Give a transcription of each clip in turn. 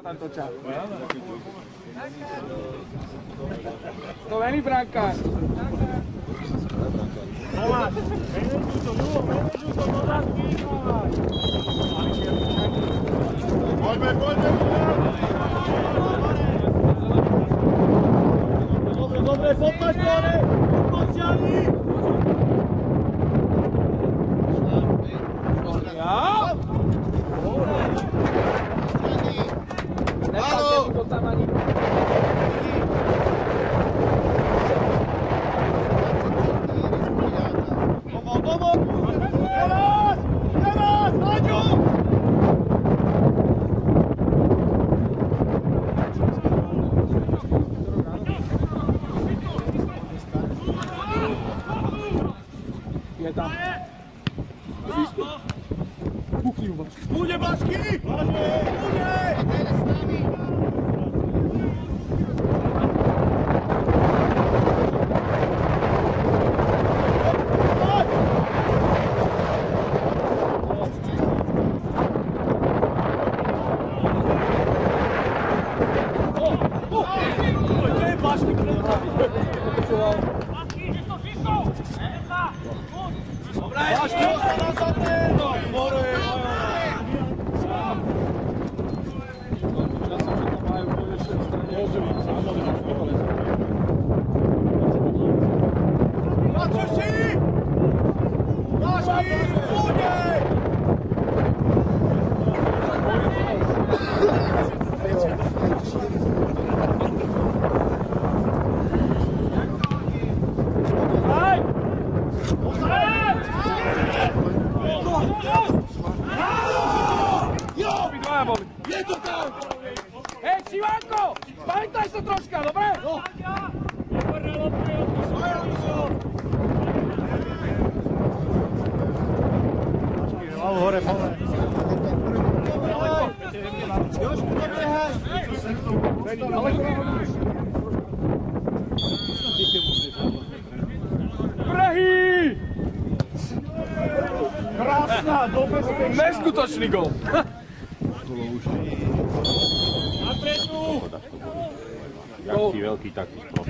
Tanto ciao. Dov'è Branca? Branca. Viene giusto, viene giusto, guardate, vieni qua. porównaniu tam. Kuchni uważ. Wspólnie Baszki! Wspólnie! Pamätaj sa troška, dobre? No. Hlavu hore, hore. Jožku, dobehaj! Prahy! Krásna, do bezpečná. Neskutočný gol. Jaký veľký taký sport.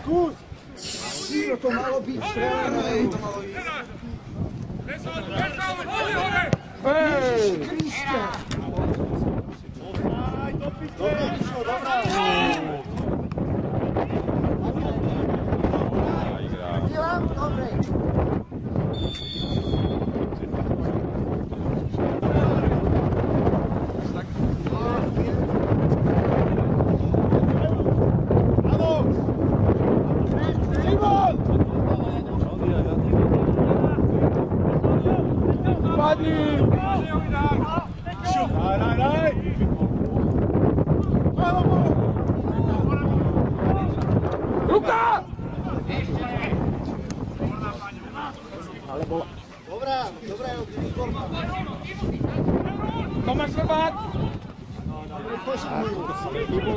Skús! Síro, to malo byť strelené. Hej! Kriste! Aj, do piče! Dobrá! Ruka! Dobrá, dobrá, forma. Tomáš!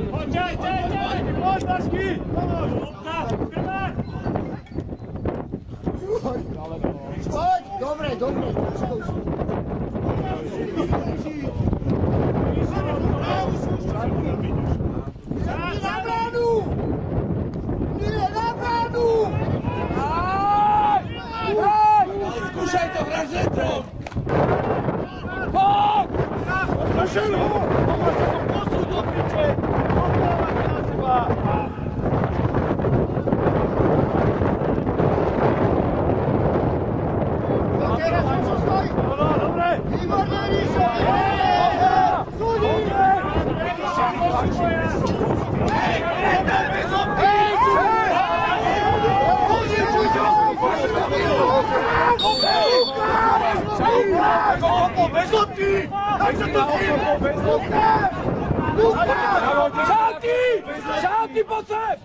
Poď, daj, daj, daj! Poď, Vašky! Poď, dobre, dobre. Na bránu! Nie, na bránu! Aj! Aj! Skúšaj to, hra zetrom! Poď! Skúšaj ho! Poď sa to posúť do piče! Odplávať na seba! No teraz čo stojí? No, no, dobre! Výborne, Bez lopty! Tak sa to Šalty! Šalty, poď sem!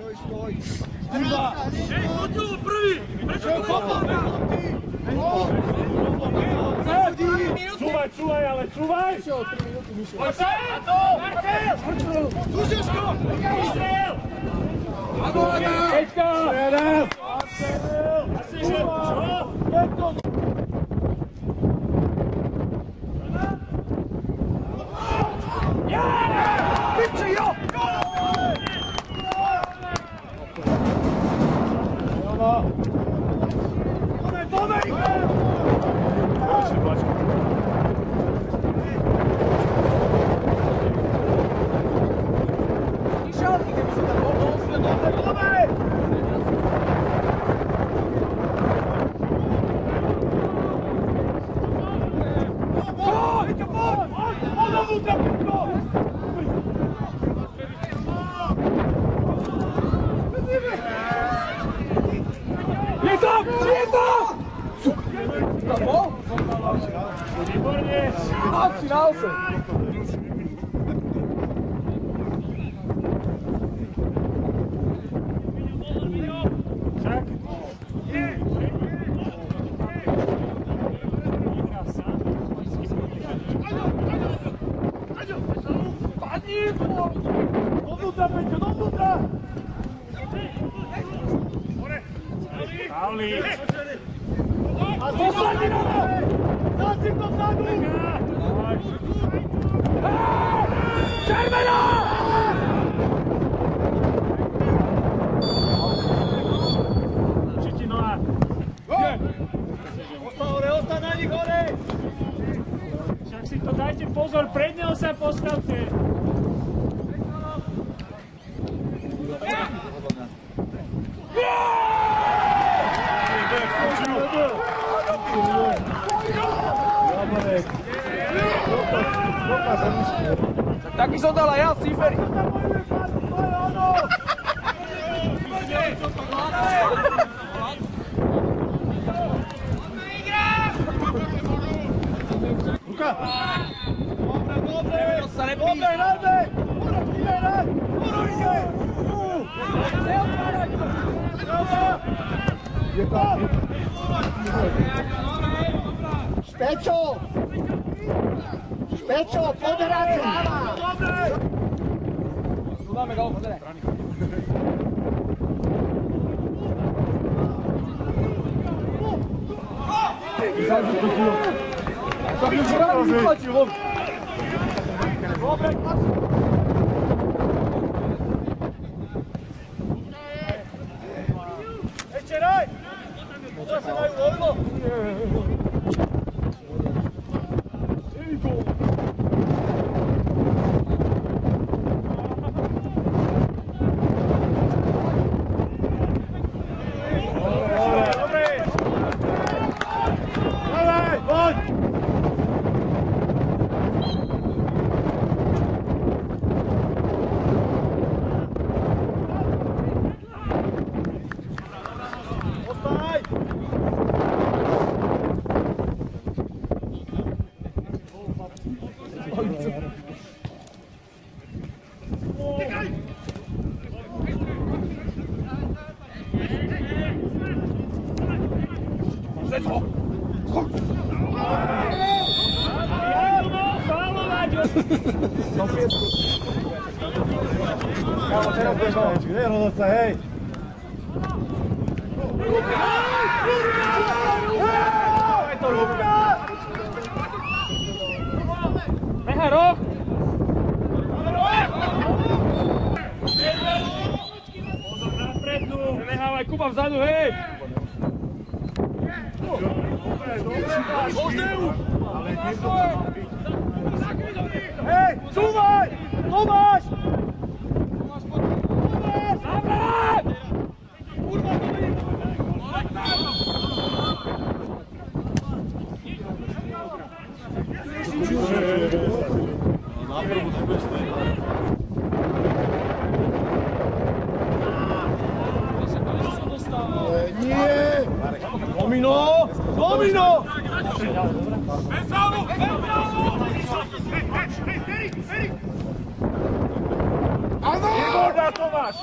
Čúvaj, čúvaj, ale čúvaj! Poď sa! A to! Skúsiš to! Vystrel! Peťka! Strel! Asi, že... Čo? Oh, it's a ball! Oh, oh, no, no, no, no. Ah, final, senhor. Pauli! Pauli! Pauli! Pauli! Však si to dajte pozor, pred neho sa postavte. Taký som dal aj ja, cifery. Dobre, hráme! Uročíme, hraj! Uročíme! Špečo! Špečo, Pečo, podrat sama! Udame ga ovo, podrat. Izađi do kilo. Kako je zgrano izlači lov? Dobre, pasu! Ečeraj! Ovo se daju lovilo? Hey! Hej? Nechaj roh. Napredu! Nehávaj Kuba vzadu, hej. Hej, cúvaj! Tomáš! Pensavo! Pensavo! Vedi, vedi! Andiamo! Igor Tomasz!